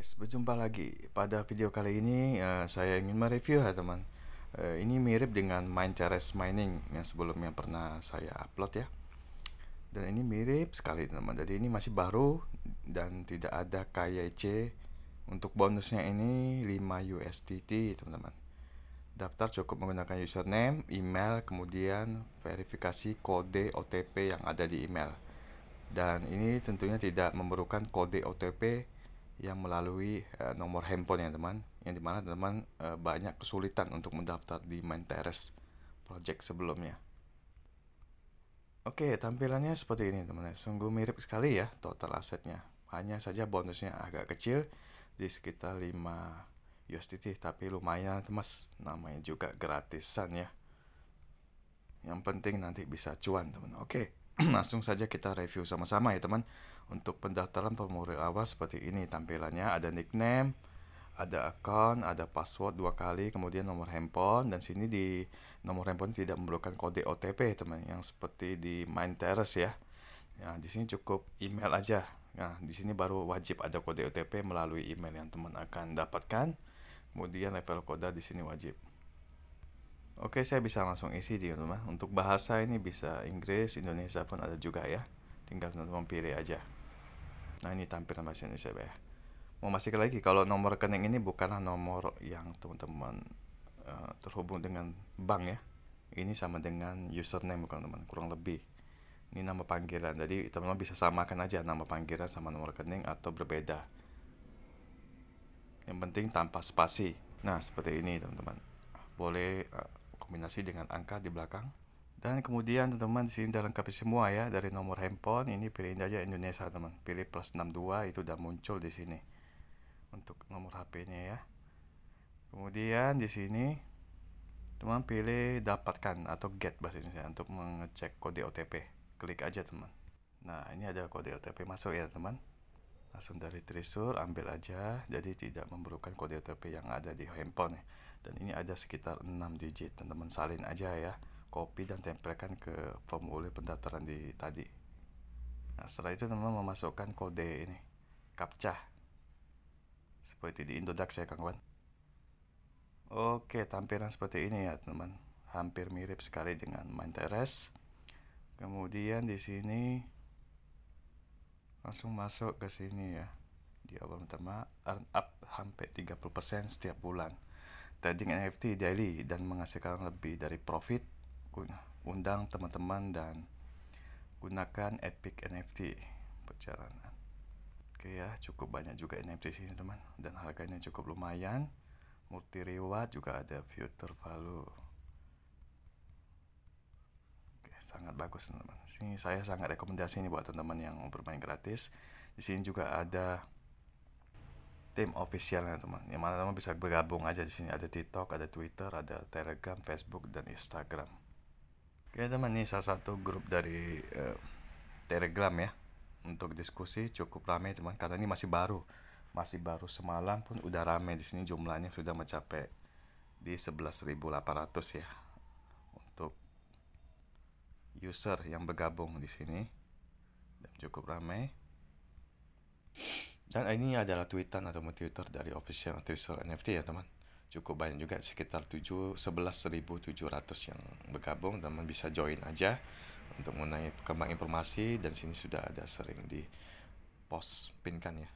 guys, berjumpa lagi. Pada video kali ini uh, saya ingin mereview ya teman. Uh, ini mirip dengan Mind Terrace Mining yang sebelumnya pernah saya upload ya. Dan ini mirip sekali teman. Jadi ini masih baru dan tidak ada KYC. Untuk bonusnya ini 5 USDT teman-teman. Daftar cukup menggunakan username, email, kemudian verifikasi kode OTP yang ada di email. Dan ini tentunya tidak memerlukan kode OTP yang melalui uh, nomor handphone ya teman. Yang di mana teman uh, banyak kesulitan untuk mendaftar di Main Terrace project sebelumnya. Oke tampilannya seperti ini teman. Sungguh mirip sekali ya total asetnya. Hanya saja bonusnya agak kecil di sekitar 5 USDT tapi lumayan mas namanya juga gratisan ya. Yang penting nanti bisa cuan teman. Oke langsung saja kita review sama-sama ya teman. Untuk pendaftaran formulir awal seperti ini tampilannya. Ada nickname ada account ada password dua kali kemudian nomor handphone. Dan sini di nomor handphone tidak memerlukan kode OTP teman yang seperti di Mind Terrace ya. Ya di sini cukup email aja. Nah di sini baru wajib ada kode OTP melalui email yang teman akan dapatkan. Kemudian level kode di sini wajib Oke, saya bisa langsung isi di rumah. Untuk bahasa ini bisa Inggris, Indonesia pun ada juga ya. Tinggal teman-teman pilih aja. Nah, ini tampilan bahasa Indonesia ya. Mau masih lagi, kalau nomor rekening ini bukanlah nomor yang teman-teman uh, terhubung dengan bank ya. Ini sama dengan username teman-teman, kurang lebih. Ini nama panggilan. Jadi teman-teman bisa samakan aja nama panggilan sama nomor rekening atau berbeda. Yang penting tanpa spasi. Nah, seperti ini teman-teman. Boleh uh, kombinasi dengan angka di belakang. Dan kemudian teman-teman di sini udah lengkapi semua ya dari nomor handphone ini pilih aja Indonesia teman. Pilih plus 62 itu udah muncul di sini untuk nomor HP-nya ya. Kemudian di sini teman pilih dapatkan atau get bahasa Indonesia untuk mengecek kode OTP. Klik aja teman. Nah ini ada kode OTP masuk ya teman. Langsung dari Trisur ambil aja. Jadi tidak memerlukan kode OTP yang ada di handphone ya. Dan ini ada sekitar 6 digit. Teman-teman salin aja ya. Copy dan tempelkan ke formulir pendaftaran di tadi. Nah setelah itu teman-teman memasukkan kode ini. Captcha. Seperti di Indodax ya kawan. Oke tampilan seperti ini ya teman hampir mirip sekali dengan Minteres kemudian di sini langsung masuk ke sini ya. Di awal pertama earn up hampir 30% setiap bulan. Trading NFT daily dan menghasilkan lebih dari profit undang teman-teman dan gunakan Epic NFT perjalanan. Oke ya cukup banyak juga NFT sini teman. Dan harganya cukup lumayan. Multi reward juga ada future value oke sangat bagus teman-teman. Sini saya sangat rekomendasi ini buat teman-teman yang bermain gratis. Di sini juga ada tim officialnya teman yang mana teman bisa bergabung aja di sini. Ada TikTok ada Twitter ada Telegram Facebook dan Instagram. Oke teman ini salah satu grup dari uh, Telegram ya. Untuk diskusi cukup ramai teman. Karena ini masih baru. Masih baru semalam pun udah ramai di sini. Jumlahnya sudah mencapai di 11.800 ya user yang bergabung di sini dan cukup ramai dan ini adalah tweetan atau Twitter dari official Trisol NFT ya teman. Cukup banyak juga sekitar 7 11.700 yang bergabung teman bisa join aja untuk mengenai perkembangan informasi dan sini sudah ada sering di post pinkan ya.